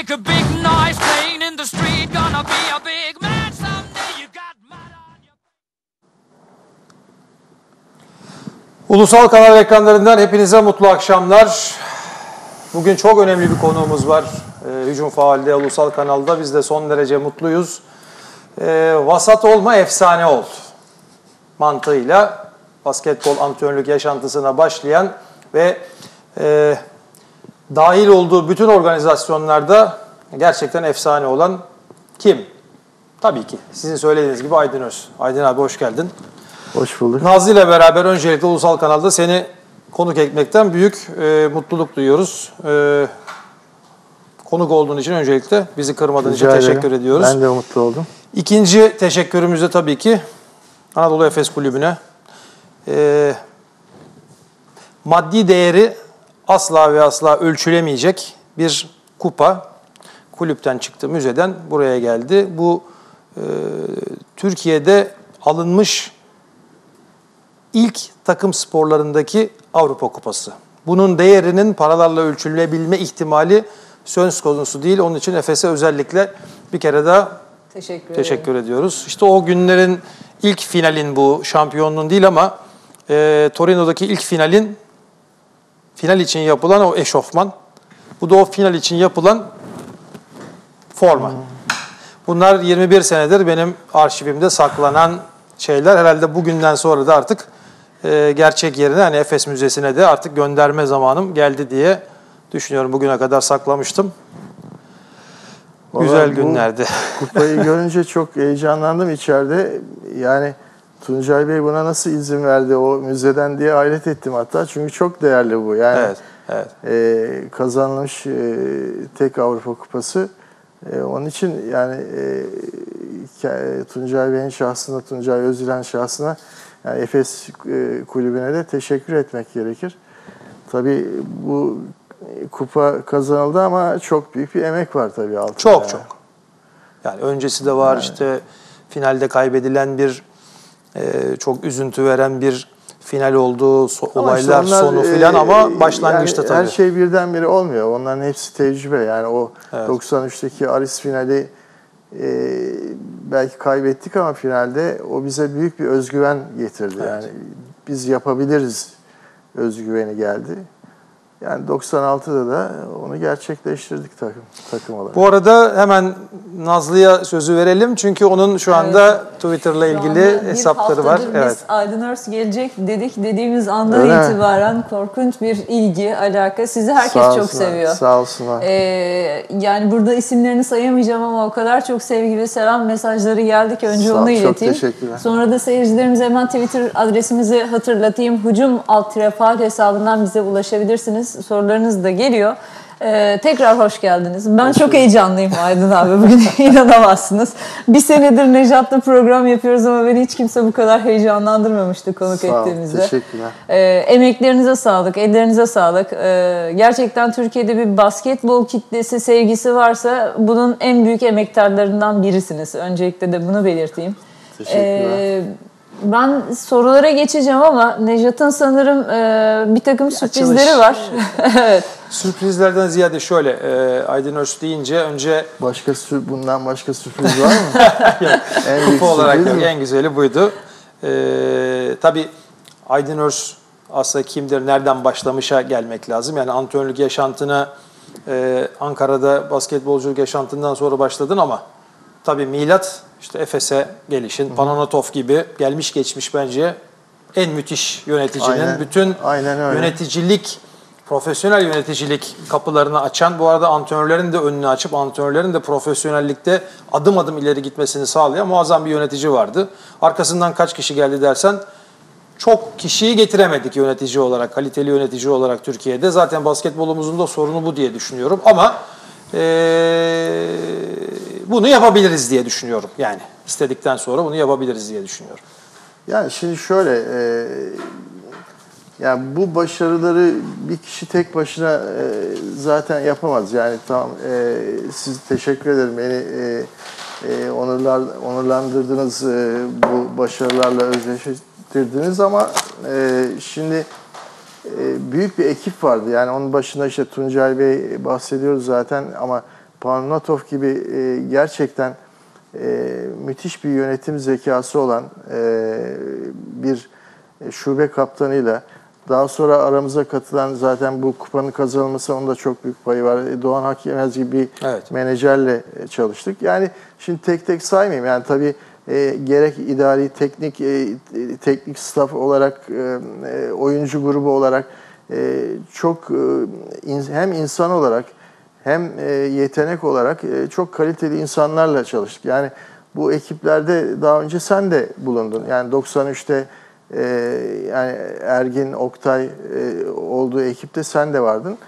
make a big noise playing in the street. Gonna be a big man someday. You got mud on your Ulusal kanal ekranlarından hepinize mutlu akşamlar. Bugün çok önemli bir konuğumuz var. Ee, Hücum Faal'de, Ulusal Kanal'da. Biz de son derece mutluyuz. Ee, vasat olma, efsane ol mantığıyla basketbol antrenörlük yaşantısına başlayan ve e, dahil olduğu bütün organizasyonlarda gerçekten efsane olan kim? Tabii ki sizin söylediğiniz gibi Aydın Öz. Aydın abi hoş geldin. Hoş bulduk. Nazlı ile beraber öncelikle Ulusal Kanal'da seni konuk etmekten büyük e, mutluluk duyuyoruz. E, konuk olduğun için öncelikle bizi kırmadığın için Rica ederim. teşekkür ediyoruz. Ben de mutlu oldum. İkinci teşekkürümüz de tabii ki Anadolu Efes Kulübü'ne. E, maddi değeri asla ve asla ölçülemeyecek bir kupa kulüpten çıktı, müzeden buraya geldi. Bu e, Türkiye'de alınmış ilk takım sporlarındaki Avrupa Kupası. Bunun değerinin paralarla ölçülebilme ihtimali söz konusu değil. Onun için Efes'e özellikle bir kere daha Teşekkür ederim. teşekkür ediyoruz. İşte o günlerin ilk finalin bu şampiyonluğun değil ama e, Torino'daki ilk finalin final için yapılan o eşofman. Bu da o final için yapılan forma. Bunlar 21 senedir benim arşivimde saklanan şeyler. Herhalde bugünden sonra da artık e, gerçek yerine hani Efes Müzesi'ne de artık gönderme zamanım geldi diye düşünüyorum. Bugüne kadar saklamıştım. Vallahi Güzel günlerdi. Kupayı görünce çok heyecanlandım içeride. Yani Tuncay Bey buna nasıl izin verdi o müzeden diye hayret ettim hatta. Çünkü çok değerli bu. Yani Evet, evet. e, kazanılmış e, tek Avrupa Kupası. E, onun için yani e, Tuncay Bey'in şahsına, Tuncay Özülen şahsına yani Efes e, kulübüne de teşekkür etmek gerekir. Tabii bu kupa kazanıldı ama çok büyük bir emek var tabii altında. Çok yani. çok. Yani öncesi de var işte finalde kaybedilen bir e, çok üzüntü veren bir final oldu, so- olaylar onlar, sonu e, filan ama başlangıçta yani tabii. Her şey birdenbire olmuyor. Onların hepsi tecrübe. Yani o Evet. 93'teki Aris finali e, belki kaybettik ama finalde o bize büyük bir özgüven getirdi. Yani biz yapabiliriz özgüveni geldi. Yani 96'da da onu gerçekleştirdik takım takım olarak. Bu arada hemen Nazlı'ya sözü verelim çünkü onun şu anda Twitter'la Şu ilgili hesapları var. haftadır Evet. Biz Aydın Örs gelecek dedik dediğimiz andan Öyle mi? itibaren korkunç bir ilgi, alaka. Sizi herkes Sağ çok olsunlar, seviyor. Sağ olsunlar. Ee, yani burada isimlerini sayamayacağım ama o kadar çok sevgi ve selam mesajları geldi ki önce Sağ onu çok ileteyim. teşekkürler. Sonra da seyircilerimize hemen Twitter adresimizi hatırlatayım. Hucum alt hesabından bize ulaşabilirsiniz. Sorularınız da geliyor. Ee, tekrar hoş geldiniz. Ben çok heyecanlıyım Aydın abi. Bugün inanamazsınız. Bir senedir Nejat'la program yapıyoruz ama beni hiç kimse bu kadar heyecanlandırmamıştı konuk Sağ ol, ettiğimizde. teşekkürler. Ee, emeklerinize sağlık, ellerinize sağlık. Ee, gerçekten Türkiye'de bir basketbol kitlesi sevgisi varsa bunun en büyük emektarlarından birisiniz. Öncelikle de bunu belirteyim. Teşekkürler. Ee, ben sorulara geçeceğim ama Nejat'ın sanırım e, bir takım sürprizleri var. evet. Sürprizlerden ziyade şöyle e, Aydın Öz deyince önce Başka sür- bundan başka sürpriz var mı? en büyük kupa olarak sürpriz mi? en güzeli buydu. E, tabii Aydın Öz aslında kimdir, nereden başlamışa gelmek lazım. Yani antrenörlük yaşantına e, Ankara'da basketbolculuk yaşantından sonra başladın ama tabii milat işte Efes'e gelişin, Pananatov gibi gelmiş geçmiş bence en müthiş yöneticinin Aynen, bütün aynen öyle. yöneticilik, profesyonel yöneticilik kapılarını açan, bu arada antrenörlerin de önünü açıp antrenörlerin de profesyonellikte adım adım ileri gitmesini sağlayan muazzam bir yönetici vardı. Arkasından kaç kişi geldi dersen çok kişiyi getiremedik yönetici olarak, kaliteli yönetici olarak Türkiye'de. Zaten basketbolumuzun da sorunu bu diye düşünüyorum. Ama eee, bunu yapabiliriz diye düşünüyorum. Yani istedikten sonra bunu yapabiliriz diye düşünüyorum. Yani şimdi şöyle, e, yani bu başarıları bir kişi tek başına e, zaten yapamaz. Yani tamam, e, siz teşekkür ederim beni e, e, onurlar onurlandırdınız, e, bu başarılarla özdeştirdiniz ama e, şimdi e, büyük bir ekip vardı. Yani onun başında işte Tuncay Bey bahsediyoruz zaten ama Parnatov gibi e, gerçekten e, müthiş bir yönetim zekası olan e, bir şube kaptanıyla daha sonra aramıza katılan zaten bu kupanın kazanılması onda çok büyük payı var. E, Doğan Hakkemez gibi bir Evet. menajerle e, çalıştık. Yani şimdi tek tek saymayayım. Yani tabii e, gerek idari, teknik, e, teknik staff olarak, e, e, oyuncu grubu olarak e, çok e, in- hem insan olarak hem e, yetenek olarak e, çok kaliteli insanlarla çalıştık. Yani bu ekiplerde daha önce sen de bulundun. Yani 93'te e, yani Ergin, Oktay olduğu ekipte sen de vardın.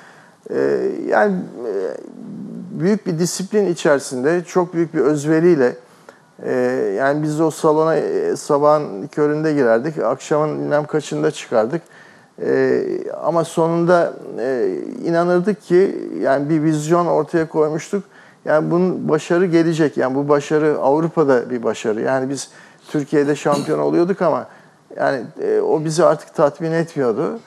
Yani büyük bir disiplin içerisinde, çok büyük bir özveriyle yani biz o salona sabahın köründe girerdik, akşamın bilmem kaçında çıkardık. E, ama sonunda e, inanırdık ki yani bir vizyon ortaya koymuştuk. Yani bunun başarı gelecek. Yani bu başarı Avrupa'da bir başarı. Yani biz Türkiye'de şampiyon oluyorduk ama yani e, o bizi artık tatmin etmiyordu.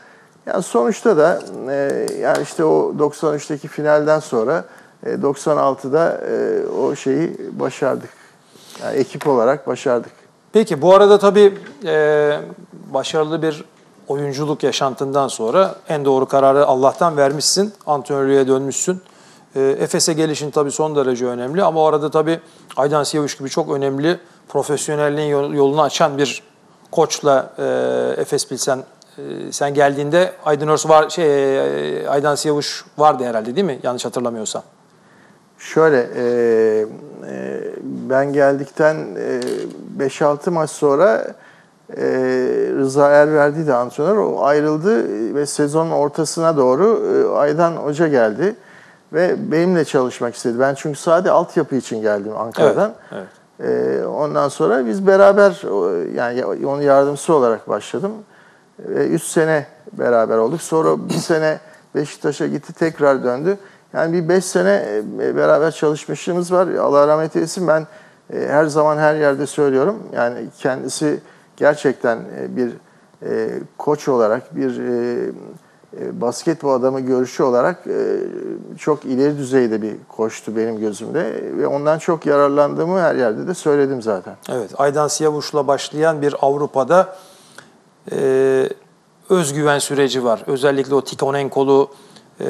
Yani sonuçta da e, yani işte o 93'teki finalden sonra e, 96'da e, o şeyi başardık. Yani ekip olarak başardık. Peki bu arada tabii e, başarılı bir oyunculuk yaşantından sonra en doğru kararı Allah'tan vermişsin. Antrenörlüğe dönmüşsün. E, Efes'e gelişin tabii son derece önemli ama o arada tabii Aydan Siyavuş gibi çok önemli profesyonelliğin yol- yolunu açan bir koçla e, Efes Pilsen e, sen geldiğinde Aydın Örs var şey e, Aydan Siyavuş vardı herhalde değil mi? Yanlış hatırlamıyorsam. Şöyle e, e, ben geldikten e, 5-6 maç sonra e, Rıza Erverdi de antrenör o ayrıldı ve sezonun ortasına doğru e, Aydan Hoca geldi ve benimle çalışmak istedi. Ben çünkü sadece altyapı için geldim Ankara'dan. Evet, E, ondan sonra biz beraber yani onun yardımcısı olarak başladım. Ve 3 sene beraber olduk. Sonra bir sene Beşiktaş'a gitti tekrar döndü. Yani bir 5 sene e, beraber çalışmışlığımız var. Allah rahmet eylesin ben e, her zaman her yerde söylüyorum. Yani kendisi gerçekten e, bir e, koç olarak, bir e, e, basketbol adamı görüşü olarak e, çok ileri düzeyde bir koçtu benim gözümde. Ve ondan çok yararlandığımı her yerde de söyledim zaten. Evet, Aydan Siyavuş'la başlayan bir Avrupa'da e, özgüven süreci var. Özellikle o Tikhonenko'lu e,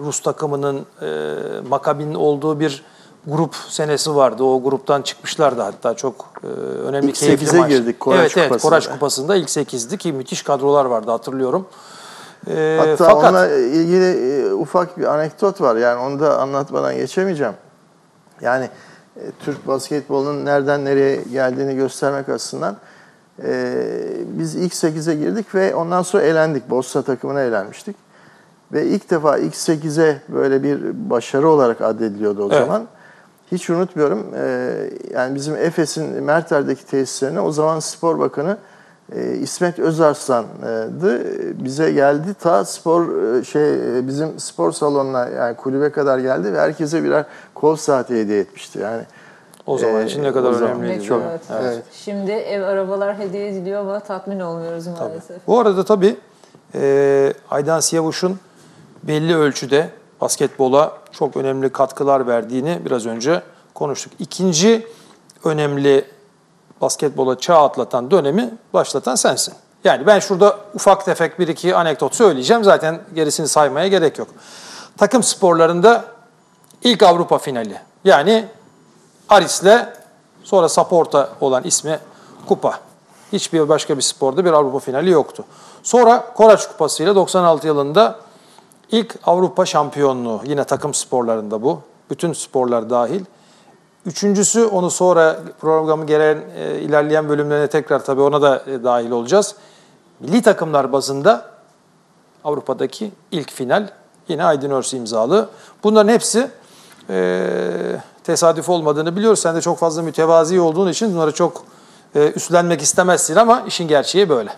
Rus takımının e, Makabi'nin olduğu bir grup senesi vardı. O gruptan çıkmışlardı hatta çok e, önemli İlk keyifli maç. girdik Koraç evet, evet, Kupası'nda. Koraç Kupası'nda ilk 8'di ki müthiş kadrolar vardı hatırlıyorum. E, Hatta fakat onunla ilgili e, ufak bir anekdot var. Yani onu da anlatmadan geçemeyeceğim. Yani e, Türk basketbolunun nereden nereye geldiğini göstermek açısından e, biz ilk 8'e girdik ve ondan sonra elendik. Bosna takımına elenmiştik. Ve ilk defa ilk 8'e böyle bir başarı olarak addediliyordu o Evet. zaman. Hiç unutmuyorum. e, yani bizim Efes'in Merter'deki tesislerine o zaman Spor Bakanı e, İsmet Özarslan'dı. Bize geldi ta spor e, şey e, bizim spor salonuna yani kulübe kadar geldi ve herkese birer kol saati hediye etmişti. Yani o zaman e, için ne kadar önemliydi. çok-? Evet. Evet. Şimdi ev arabalar hediye ediliyor ama tatmin olmuyoruz maalesef. Bu arada tabii e, Aydan Siyavuş'un belli ölçüde basketbola çok önemli katkılar verdiğini biraz önce konuştuk. İkinci önemli basketbola çağ atlatan dönemi başlatan sensin. Yani ben şurada ufak tefek bir iki anekdot söyleyeceğim. Zaten gerisini saymaya gerek yok. Takım sporlarında ilk Avrupa finali. Yani Aris'le sonra Saporta olan ismi Kupa. Hiçbir başka bir sporda bir Avrupa finali yoktu. Sonra Koraç Kupası ile 96 yılında ilk Avrupa şampiyonluğu. Yine takım sporlarında bu. Bütün sporlar dahil. Üçüncüsü onu sonra programı gelen e, ilerleyen bölümlerine tekrar tabii ona da e, dahil olacağız. Milli takımlar bazında Avrupa'daki ilk final yine Aydın Örs imzalı. Bunların hepsi e, tesadüf olmadığını biliyoruz. Sen de çok fazla mütevazi olduğun için bunları çok e, üstlenmek istemezsin ama işin gerçeği böyle.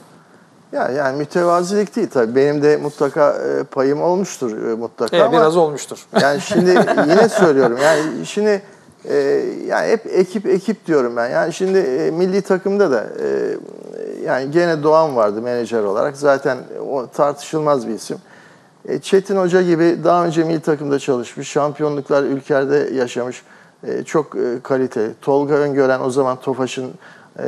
Ya yani mütevazilik değil tabii. Benim de mutlaka e, payım olmuştur e, mutlaka E, ama biraz olmuştur. yani şimdi yine söylüyorum. Yani şimdi e, yani hep ekip ekip diyorum ben. Yani şimdi e, milli takımda da e, yani gene Doğan vardı menajer olarak. Zaten o tartışılmaz bir isim. E, Çetin Hoca gibi daha önce milli takımda çalışmış, şampiyonluklar ülkelerde yaşamış, e, çok e, kaliteli. Tolga Öngören o zaman Tofaş'ın e,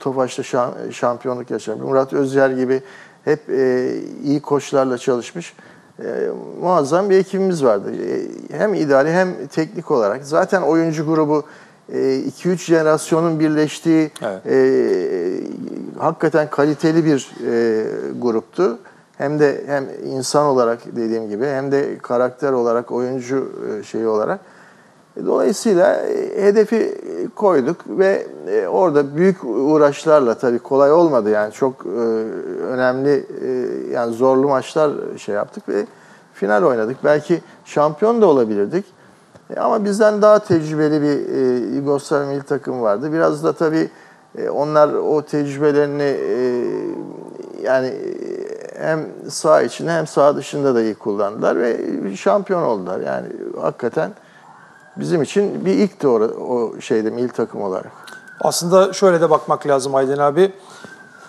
Tofaş'ta şa- şampiyonluk yaşamış. Murat Özyer gibi hep e, iyi koçlarla çalışmış. E, muazzam bir ekibimiz vardı. E, hem idari hem teknik olarak. Zaten oyuncu grubu 2-3 jenerasyonun birleştiği Evet. e, hakikaten kaliteli bir e, gruptu. Hem de hem insan olarak dediğim gibi hem de karakter olarak, oyuncu e, şeyi olarak. Dolayısıyla e, hedefi koyduk ve e, orada büyük uğraşlarla tabii kolay olmadı yani çok e, önemli e, yani zorlu maçlar şey yaptık ve final oynadık. Belki şampiyon da olabilirdik. E, Ama bizden daha tecrübeli bir e, Yugoslav milli takım vardı. Biraz da tabii e, onlar o tecrübelerini e, yani e, hem sağ içinde hem sağ dışında da iyi kullandılar ve şampiyon oldular. Yani hakikaten bizim için bir ilkti o, o şeyde milli takım olarak. Aslında şöyle de bakmak lazım Aydın abi.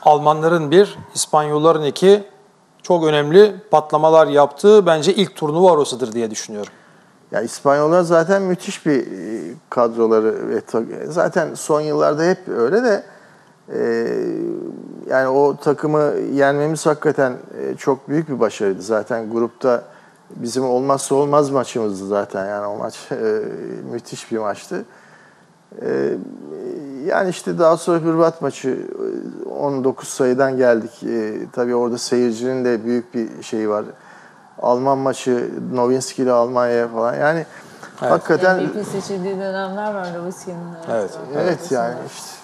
Almanların bir, İspanyolların iki çok önemli patlamalar yaptığı bence ilk turnuva orasıdır diye düşünüyorum. Ya İspanyollar zaten müthiş bir e, kadroları ve zaten son yıllarda hep öyle de e, yani o takımı yenmemiz hakikaten e, çok büyük bir başarıydı. Zaten grupta bizim olmazsa olmaz maçımızdı zaten yani o maç e, müthiş bir maçtı. E, yani işte daha sonra Hırvat maçı e, 19 sayıdan geldik. E, tabii orada seyircinin de büyük bir şeyi var. Alman maçı Novinski ile Almanya'ya falan. Yani hakikaten MVP seçildiği dönemler var Loviski'nin. Evet. evet yani işte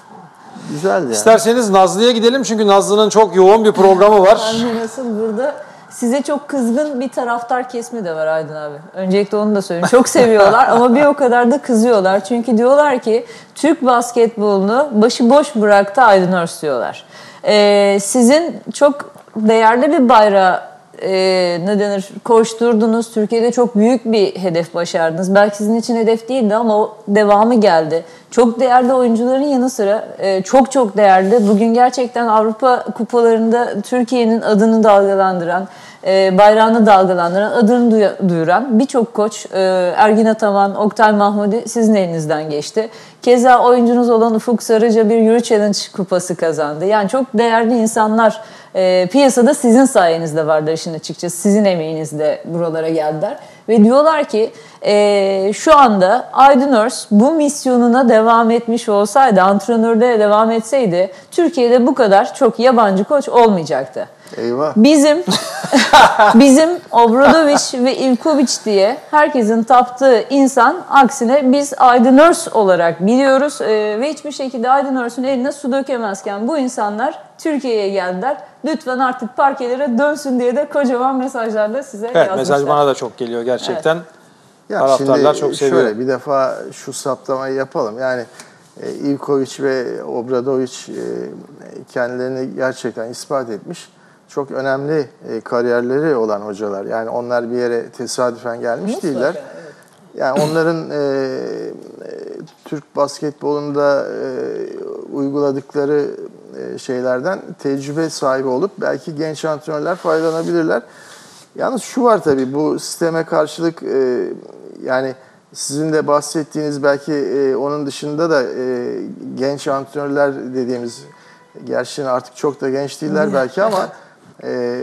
güzeldi yani. İsterseniz Nazlı'ya gidelim çünkü Nazlı'nın çok yoğun bir programı var. Nasıl burada size çok kızgın bir taraftar kesimi de var Aydın abi. Öncelikle onu da söyleyeyim. Çok seviyorlar ama bir o kadar da kızıyorlar. Çünkü diyorlar ki Türk basketbolunu başıboş bıraktı Aydın Örs diyorlar. Ee, sizin çok değerli bir bayrağı e, ne denir koşturdunuz. Türkiye'de çok büyük bir hedef başardınız. Belki sizin için hedef değildi ama o devamı geldi. Çok değerli oyuncuların yanı sıra e, çok çok değerli. Bugün gerçekten Avrupa kupalarında Türkiye'nin adını dalgalandıran, e, bayrağını dalgalandıran, adını duyuran birçok koç e, Ergin Ataman, Oktay Mahmudi sizin elinizden geçti. Keza oyuncunuz olan Ufuk Sarıca bir Euro Challenge kupası kazandı. Yani çok değerli insanlar e, piyasada sizin sayenizde varlar işin açıkçası. Sizin emeğinizle buralara geldiler. Ve diyorlar ki e, şu anda Aydın Örs bu misyonuna devam etmiş olsaydı, antrenörlüğe devam etseydi Türkiye'de bu kadar çok yabancı koç olmayacaktı. Eyvah. Bizim bizim Obradoviç ve Ivkoviç diye herkesin taptığı insan aksine biz Aydın Örs olarak biliyoruz Ee, ve hiçbir şekilde Aydın Örs'ün eline su dökemezken bu insanlar Türkiye'ye geldiler. Lütfen artık parkelere dönsün diye de kocaman mesajlarla size Evet yazmışlar. mesaj bana da çok geliyor gerçekten. Ya Taraftarlar şimdi çok seviyor. Şöyle bir defa şu saptamayı yapalım. Yani e, Ivkovic ve Obradovic e, kendilerini gerçekten ispat etmiş. Çok önemli e, kariyerleri olan hocalar. Yani onlar bir yere tesadüfen gelmiş Mutlaka, değiller. evet. Yani onların e, e, Türk basketbolunda e, uyguladıkları e, şeylerden tecrübe sahibi olup belki genç antrenörler faydalanabilirler. Yalnız şu var tabii bu sisteme karşılık e, yani sizin de bahsettiğiniz belki e, onun dışında da e, genç antrenörler dediğimiz gerçi artık çok da genç değiller belki ama e,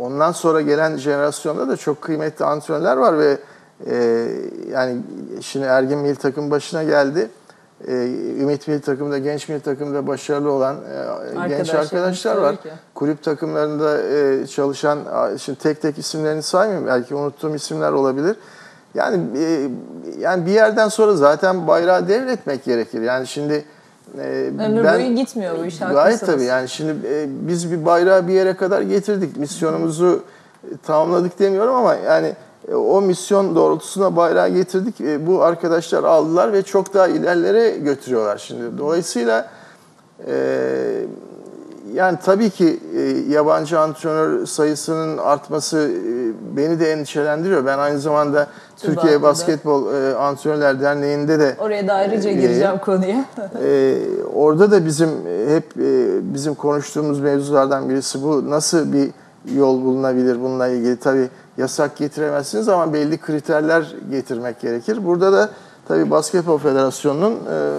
ondan sonra gelen jenerasyonda da çok kıymetli antrenörler var ve e, yani şimdi Ergin milli takım başına geldi. E, Ümit milli takımda, genç milli takımda başarılı olan e, genç Arkadaşlarımız arkadaşlar var. ki. Kulüp takımlarında e, çalışan, şimdi tek tek isimlerini saymayayım. Belki unuttuğum isimler olabilir. Yani e, yani bir yerden sonra zaten bayrağı devretmek gerekir. Yani şimdi e, Ömür boyu gitmiyor bu iş, Gayet haklısınız. tabii yani şimdi e, biz bir bayrağı bir yere kadar getirdik. Misyonumuzu e, tamamladık demiyorum ama yani e, o misyon doğrultusuna bayrağı getirdik. E, bu arkadaşlar aldılar ve çok daha ilerlere götürüyorlar şimdi. Dolayısıyla e, yani tabii ki e, yabancı antrenör sayısının artması e, beni de endişelendiriyor. Ben aynı zamanda Türkiye TÜBA'da. Basketbol e, Antrenörler Derneği'nde de Oraya da ayrıca e, gireceğim konuya. ee, orada da bizim e, hep e, bizim konuştuğumuz mevzulardan birisi bu. Nasıl bir yol bulunabilir bununla ilgili. Tabii yasak getiremezsiniz ama belli kriterler getirmek gerekir. Burada da tabii Basketbol Federasyonu'nun e,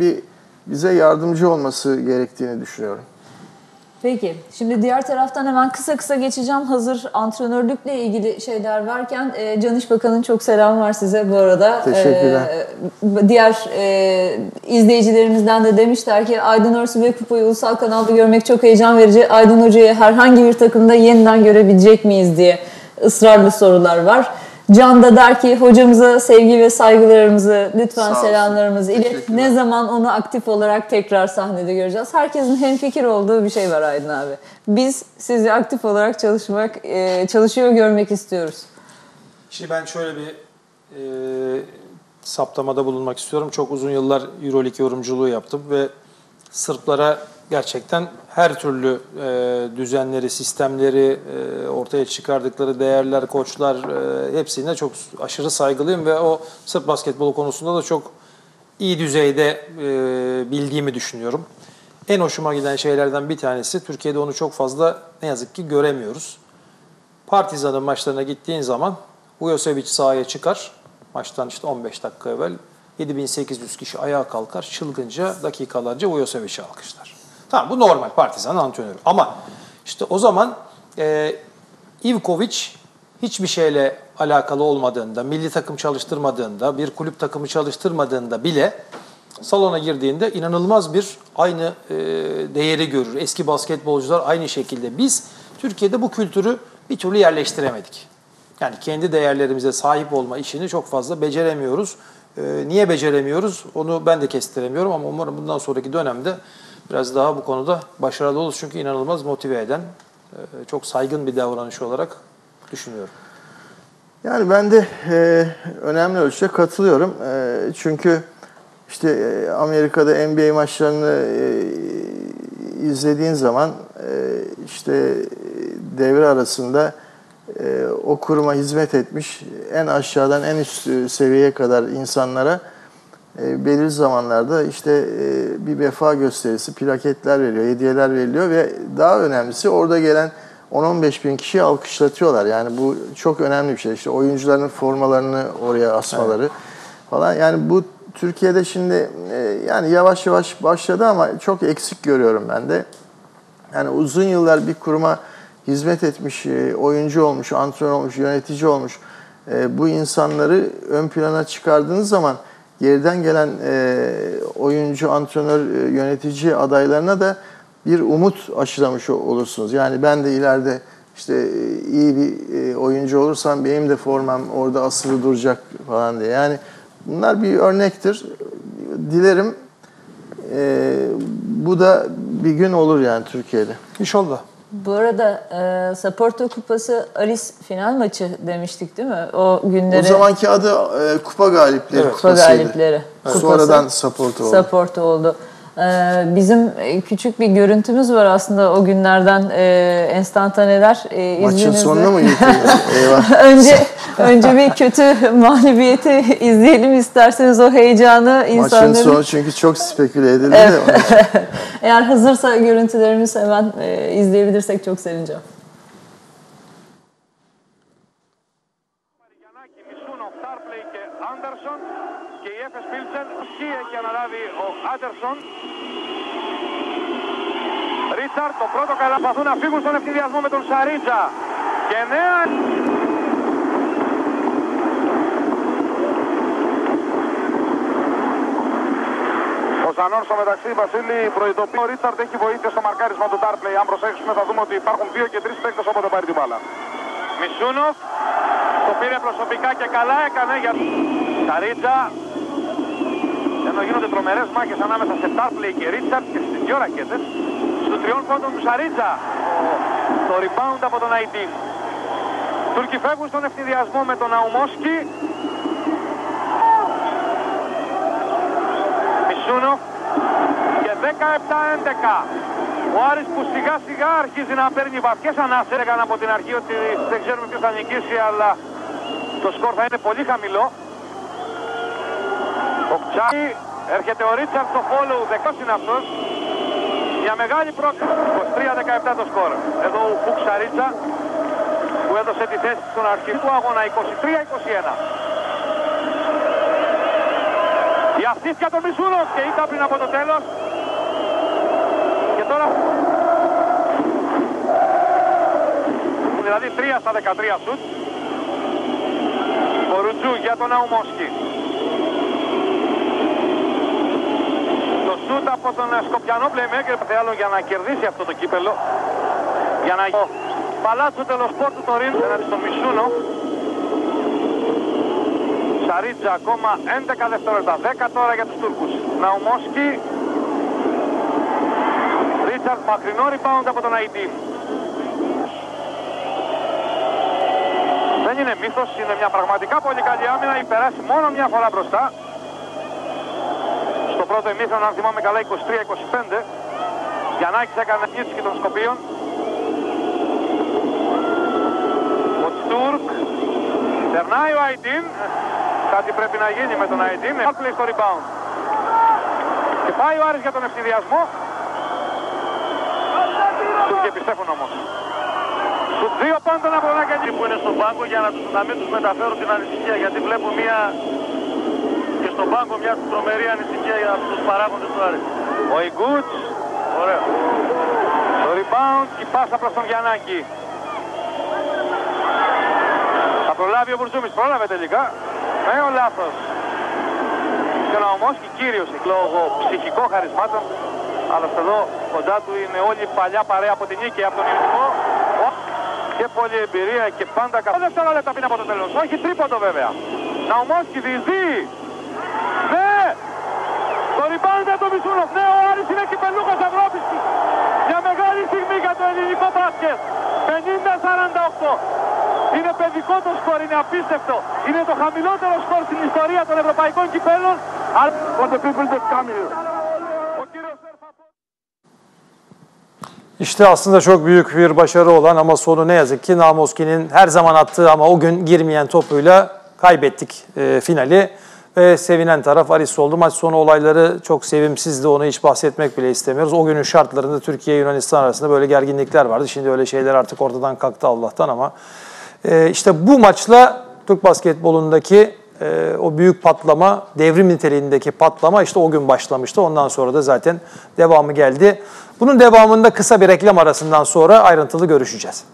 bir bize yardımcı olması gerektiğini düşünüyorum. Peki. Şimdi diğer taraftan hemen kısa kısa geçeceğim. Hazır antrenörlükle ilgili şeyler varken e, Can İş Bakan'ın çok selam var size bu arada. Teşekkürler. E, diğer e, izleyicilerimizden de demişler ki Aydın Örsu ve Kupayı ulusal kanalda görmek çok heyecan verici. Aydın Hoca'yı herhangi bir takımda yeniden görebilecek miyiz diye ısrarlı sorular var. Can da der ki hocamıza sevgi ve saygılarımızı lütfen Sağ selamlarımızı ilet. Ne zaman onu aktif olarak tekrar sahnede göreceğiz. Herkesin hemfikir olduğu bir şey var Aydın abi. Biz sizi aktif olarak çalışmak, e, çalışıyor görmek istiyoruz. Şimdi ben şöyle bir e, saptamada bulunmak istiyorum. Çok uzun yıllar Euroleague yorumculuğu yaptım ve Sırplara gerçekten her türlü e, düzenleri, sistemleri, e, ortaya çıkardıkları değerler, koçlar e, hepsine çok aşırı saygılıyım ve o Sırp basketbolu konusunda da çok iyi düzeyde e, bildiğimi düşünüyorum. En hoşuma giden şeylerden bir tanesi, Türkiye'de onu çok fazla ne yazık ki göremiyoruz. Partizan'ın maçlarına gittiğin zaman Vujosevic sahaya çıkar. Maçtan işte 15 dakika evvel 7800 kişi ayağa kalkar. Çılgınca dakikalarca Vujosevic'i alkışlar. Tamam bu normal Partizan'ın antrenörü. Ama işte o zaman e, Ivkovic hiçbir şeyle alakalı olmadığında, milli takım çalıştırmadığında, bir kulüp takımı çalıştırmadığında bile salona girdiğinde inanılmaz bir aynı e, değeri görür. Eski basketbolcular aynı şekilde. Biz Türkiye'de bu kültürü bir türlü yerleştiremedik. Yani kendi değerlerimize sahip olma işini çok fazla beceremiyoruz. E, niye beceremiyoruz? Onu ben de kestiremiyorum ama umarım bundan sonraki dönemde biraz daha bu konuda başarılı oluruz. Çünkü inanılmaz motive eden, e, çok saygın bir davranış olarak düşünüyorum. Yani ben de e, önemli ölçüde katılıyorum. E, çünkü işte e, Amerika'da NBA maçlarını e, izlediğin zaman e, işte devre arasında e, o kuruma hizmet etmiş en aşağıdan en üst e, seviyeye kadar insanlara belirli zamanlarda işte e, bir vefa gösterisi, plaketler veriliyor, hediyeler veriliyor ve daha önemlisi orada gelen 10-15 bin kişiyi alkışlatıyorlar. Yani bu çok önemli bir şey. İşte oyuncuların formalarını oraya asmaları falan. Yani bu Türkiye'de şimdi e, yani yavaş yavaş başladı ama çok eksik görüyorum ben de. Yani uzun yıllar bir kuruma hizmet etmiş, e, oyuncu olmuş, antrenör olmuş, yönetici olmuş e, bu insanları ön plana çıkardığınız zaman geriden gelen e, oyuncu, antrenör, e, yönetici adaylarına da bir umut aşılamış olursunuz. Yani ben de ileride işte e, iyi bir e, oyuncu olursam benim de formam orada asılı duracak falan diye. Yani bunlar bir örnektir. Dilerim e, bu da bir gün olur yani Türkiye'de. İnşallah. Bu arada e, Saporto Kupası Aris final maçı demiştik değil mi? O günleri O zamanki adı e, Kupa Galipleri Evet. Kupa galipleri. kupası. Sonradan support oldu. Saporto oldu. Ee, bizim e, küçük bir görüntümüz var aslında o günlerden e, enstantaneler. E, Maçın sonuna mı? Eyvah. önce önce bir kötü mağlubiyeti izleyelim isterseniz o heyecanı Maçın insanların. sonu çünkü çok speküle edildi için. Eğer hazırsa görüntülerimiz hemen e, izleyebilirsek çok sevineceğim. Έχει αναλάβει ο Άντερσον Ρίτσαρτ το πρώτο καλά προσπαθούν να φύγουν στον ευθυδιασμό με τον Σαρίτσα και νέα Ο Ζανόν στο μεταξύ Βασίλη προειδοποιεί. Ο Ρίτσαρτ έχει βοήθεια στο μαρκάρισμα του Τάρπλεϊ. Αν προσέξουμε θα δούμε ότι υπάρχουν δύο και τρεις παίκτες όποτε πάρει την μπάλα. Μισούνοφ το πήρε προσωπικά και καλά έκανε για Σαρίτσα. Ενώ γίνονται τρομερές μάχες ανάμεσα σε Τάρπλεϊ και Ρίτσαρτ και στις δυο ρακέτες. Στους τριών πόντων του Σαρίτσα. Το rebound από τον Αϊτίν. Τούρκοι φεύγουν στον ευθυδιασμό με τον Αουμόσκι. Μισούνοφ και 17-11. Ο Άρης που σιγά σιγά αρχίζει να παίρνει βαθιές ανάσες. Έκανα από την αρχή ότι δεν ξέρουμε ποιος θα νικήσει, αλλά το σκορ θα είναι πολύ χαμηλό. Ο Κτσάκη έρχεται ο Ρίτσαρτ στο follow, δεκός είναι αυτός. Για μεγάλη πρόκληση. 23-17 το σκορ. Εδώ ο Φουκ Σαρίτσα που έδωσε τη θέση στον αρχικό αγώνα 23-21. Η αυτήθεια του Μισούροφ και ήταν πριν από το τέλος. Και τώρα... Δηλαδή 3 στα 13 σουτ. Ο Ρουτζού για τον Αουμόσκι. Το σουτ από τον Σκοπιανό playmaker θέλω για να κερδίσει αυτό το κύπελο. Για να... Παλάτσο τελοσπόρ του Τωρίν έναντι στον Μισούνο. Σαρίτζα ακόμα 11 δευτερόλεπτα. 10 τώρα για τους Τούρκους. Ναουμόσκι. Ρίτσαρτ μακρινό rebound από τον Αϊντίν. Δεν είναι μύθος, είναι μια πραγματικά πολύ καλή άμυνα. Έχει περάσει μόνο μια φορά μπροστά. Στο πρώτο ημίχρονο, αν θυμάμαι καλά, 23-25. Γιαννάκης έκανε κίτση και των Σκοπίων. Ο Τούρκ. Περνάει ο Αϊντίν. Κάτι πρέπει να γίνει με τον Αϊντίν. Outplay στο rebound. Και πάει ο Άρης για τον ευθυδιασμό. Τους και πιστεύουν όμως. Τους δύο πάντων από τον Αγγελί που είναι στον πάγκο για να, τους, να μην τους μεταφέρουν την ανησυχία γιατί βλέπω μια και στον πάγκο μια τρομερή ανησυχία για τους παράγοντες του Άρη. Ο Ιγκούτς. Ωραίο. Το rebound και η πάσα προς τον Γιαννάκη. Θα προλάβει ο Μπουρζούμης. Πρόλαβε τελικά. Με ο λάθος. Και ο Ναομός και κύριος λόγω ψυχικών χαρισμάτων. Αλλά εδώ κοντά του είναι όλη η παλιά παρέα από την νίκη από τον Ιωνικό. Και πολλή εμπειρία και πάντα καλά. δευτερόλεπτα πριν από το τέλος. Όχι τρίποντο βέβαια. Ναομόσκι διεισδύει. Ναι! Το rebound για τον Μισούνοφ. Ναι, ο Άρης είναι κυπελούχος Ευρώπης. Μια μεγάλη στιγμή για το ελληνικό μπάσκετ. 50-48. Είναι παιδικό το σκορ, είναι απίστευτο. Είναι το χαμηλότερο σκορ στην ιστορία των ευρωπαϊκών κυπέλων. Αλλά... For the people that come here. Ο κύριος Σερφαπό- İşte aslında çok büyük bir başarı olan ama sonu ne yazık ki Namoski'nin her zaman attığı ama o gün girmeyen topuyla kaybettik e, finali. Ve sevinen taraf Aris oldu. Maç sonu olayları çok sevimsizdi. Onu hiç bahsetmek bile istemiyoruz. O günün şartlarında Türkiye Yunanistan arasında böyle gerginlikler vardı. Şimdi öyle şeyler artık ortadan kalktı Allah'tan ama e, işte bu maçla Türk basketbolundaki e, o büyük patlama, devrim niteliğindeki patlama işte o gün başlamıştı. Ondan sonra da zaten devamı geldi. Bunun devamında kısa bir reklam arasından sonra ayrıntılı görüşeceğiz.